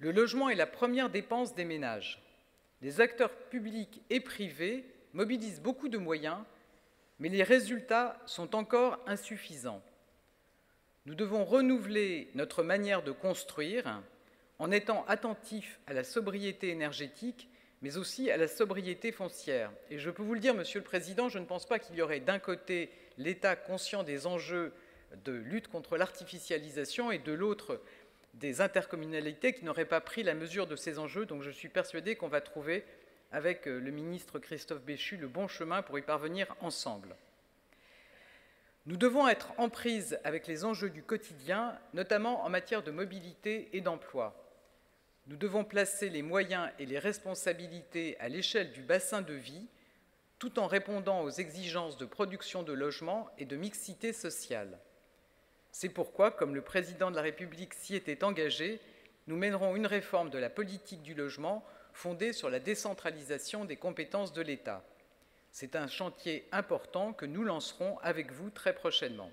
Le logement est la première dépense des ménages. Les acteurs publics et privés mobilisent beaucoup de moyens, mais les résultats sont encore insuffisants. Nous devons renouveler notre manière de construire en étant attentifs à la sobriété énergétique, mais aussi à la sobriété foncière. Et je peux vous le dire, Monsieur le Président, je ne pense pas qu'il y aurait d'un côté l'État conscient des enjeux de lutte contre l'artificialisation et de l'autre des intercommunalités qui n'auraient pas pris la mesure de ces enjeux. Donc je suis persuadée qu'on va trouver, avec euh, le ministre Christophe Béchu, le bon chemin pour y parvenir ensemble. Nous devons être en prise avec les enjeux du quotidien, notamment en matière de mobilité et d'emploi. Nous devons placer les moyens et les responsabilités à l'échelle du bassin de vie, tout en répondant aux exigences de production de logements et de mixité sociale. C'est pourquoi, comme le Président de la République s'y était engagé, nous mènerons une réforme de la politique du logement fondée sur la décentralisation des compétences de l'État. C'est un chantier important que nous lancerons avec vous très prochainement.